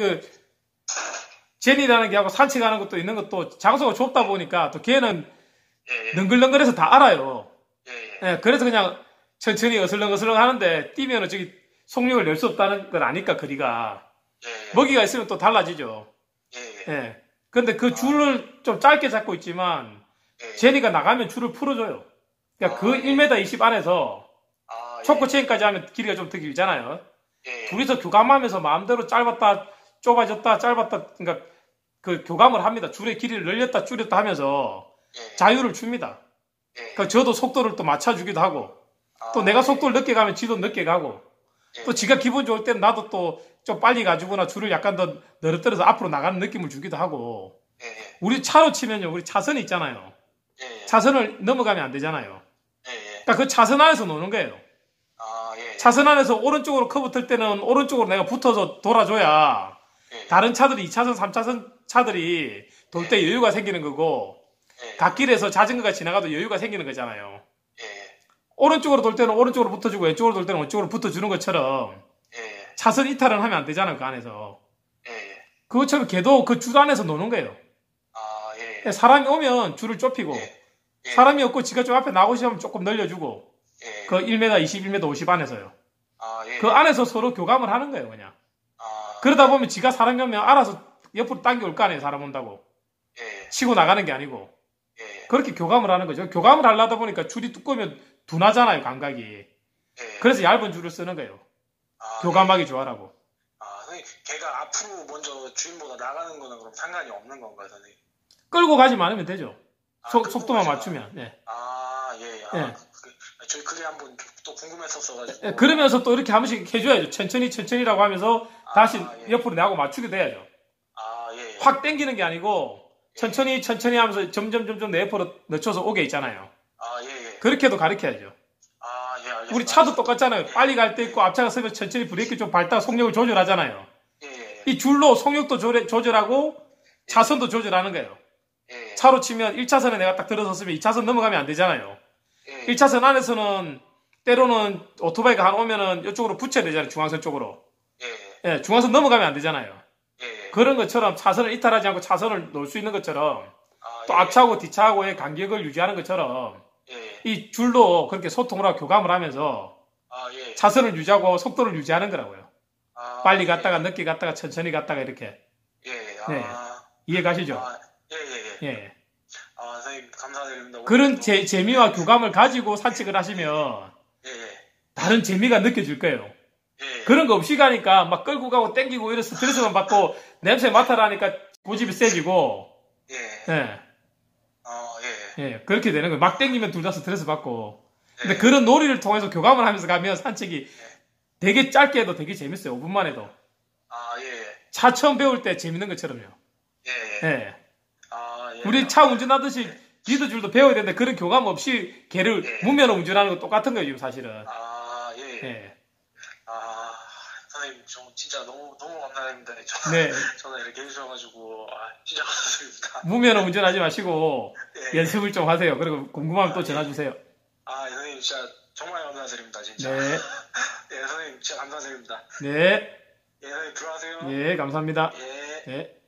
그 제니라는 게 하고 산책하는 것도 있는 것도 장소가 좁다 보니까 또 걔는 예, 예. 능글능글해서 다 알아요. 예, 예. 예, 그래서 그냥 천천히 어슬렁어슬렁 하는데 뛰면은 저기 속력을 낼 수 없다는 걸 아니까 거리가 예, 예. 먹이가 있으면 또 달라지죠. 예. 근데 그 줄을 좀 짧게 잡고 있지만 예. 제니가 나가면 줄을 풀어줘요. 그러니까 그 아, 예. 1m 20 안에서 아, 예. 초코 체인까지 하면 길이가 좀 더 길잖아요. 둘이서 교감하면서 마음대로 짧았다 좁아졌다 짧았다 그러니까 그 교감을 합니다. 줄의 길이를 늘렸다 줄였다 하면서 예. 자유를 줍니다. 예. 그 저도 속도를 또 맞춰주기도 하고 아, 또 내가 예. 속도를 늦게 가면 지도 늦게 가고 예. 또 지가 기분 좋을 때는 나도 또 좀 빨리 가지고나 줄을 약간 더 늘어뜨려서 앞으로 나가는 느낌을 주기도 하고. 우리 차로 치면요 우리 차선이 있잖아요. 차선을 넘어가면 안 되잖아요. 그러니까 그 차선 안에서 노는 거예요 아, 예. 차선 안에서 오른쪽으로 커브 틀 때는 오른쪽으로 내가 붙어서 돌아줘야 예. 다른 차들이 2차선 3차선 차들이 돌때 여유가 생기는 거고 예. 갓길에서 자전거가 지나가도 여유가 생기는 거잖아요 예, 예. 오른쪽으로 돌 때는 오른쪽으로 붙어주고 왼쪽으로 돌 때는 왼쪽으로 붙어주는 것처럼 예, 예. 차선 이탈은 하면 안 되잖아요 그 안에서 예, 예. 그것처럼 걔도 그 줄 안에서 노는 거예요 아, 예, 예. 사람이 오면 줄을 좁히고 예. 예. 사람이 없고 지가 좀 앞에 나오고 싶으면 조금 늘려주고 예. 그 1m 20, 1m 50 안에서요 아, 예. 그 안에서 서로 교감을 하는 거예요 그냥 아, 그러다 보면 지가 사람이 오면 알아서 옆으로 당겨올 거 아니에요 사람 온다고 예, 예. 치고 나가는 게 아니고 예, 예. 그렇게 교감을 하는 거죠 교감을 하려다 보니까 줄이 두꺼우면 둔하잖아요 감각이 예. 그래서 얇은 줄을 쓰는 거예요 아, 교감하기 좋아라고 아, 선생님, 걔가 앞으로 먼저 주인보다 나가는 거는 그럼 상관이 없는 건가요, 선생님? 끌고 가지만 않으면 되죠 아, 속, 가지마. 맞추면 예. 아, 예, 예. 아, 예. 그, 저희 그게 한번 또 궁금했었어가지고. 예, 그러면서 또 이렇게 한 번씩 해줘야죠 천천히 천천히라고 하면서 다시 아, 예. 옆으로 내하고 맞추게 돼야죠 아, 예, 예. 확 당기는 게 아니고 천천히 천천히 하면서 점점 점점 내 옆으로 늦춰서 오게 있잖아요. 아, 예, 예. 그렇게도 가르쳐야죠. 아, 예, 알겠습니다. 우리 차도 똑같잖아요. 빨리 갈 때 있고 앞차가 서면 천천히 브레이크 좀 밟다가 속력을 조절하잖아요. 예, 예, 이 줄로 속력도 조절, 조절 하고 차선도 조절하는 거예요. 예. 예. 차로 치면 1차선에 내가 딱 들어섰으면 2차선 넘어가면 안 되잖아요. 예. 1차선 안에서는 때로는 오토바이가 한 오면은 이쪽으로 붙여야 되잖아요. 중앙선 쪽으로. 예, 예. 예, 중앙선 넘어가면 안 되잖아요. 예, 예. 그런 것처럼 차선을 이탈하지 않고 차선을 놓을 수 있는 것처럼 아, 또 예. 앞차하고 뒤차하고의 간격을 유지하는 것처럼 예, 예. 이 줄로 그렇게 소통을 하고 교감을 하면서 아, 예. 차선을 유지하고 속도를 유지하는 거라고요. 아, 빨리 예. 갔다가 늦게 갔다가 천천히 갔다가 이렇게 예, 예. 아, 네. 이해 가시죠? 아, 예, 예, 예. 예. 아, 선생님, 감사드립니다. 그런 재, 재미와 교감을 가지고 산책을 하시면 예, 예. 다른 재미가 느껴질 거예요. 예, 예. 그런 거 없이 가니까 막 끌고 가고 땡기고 이런 스트레스만 받고 냄새 맡아라니까 고집이 세지고 예. 예. 아, 예, 예. 예. 그렇게 되는 거예요. 막 땡기면 둘 다 스트레스 받고 근데 예. 그런 놀이를 통해서 교감을 하면서 가면 산책이 되게 짧게 해도 되게 재밌어요. 5분만 해도. 아, 예, 예. 차 처음 배울 때 재밌는 것처럼요. 예, 예. 예. 아, 예. 우리 차 운전하듯이 리더줄도 배워야 되는데 그런 교감 없이 걔를 예. 무면허 운전하는 거 똑같은 거예요, 지금 사실은. 아, 예, 예. 예. 아, 선생님, 저 진짜 너무, 너무 감사합니다. 저, 네. 저는 이렇게 해주셔가지고, 아, 진짜 감사드립니다. 무면허 운전하지 마시고 예. 연습을 좀 하세요. 그리고 궁금하면 또 전화 주세요. 아, 선생님, 진짜 정말 감사드립니다, 진짜. 네. 예, 선생님, 진짜 감사드립니다. 네. 예, 선생님, 들어가세요. 예, 감사합니다. 예. 네.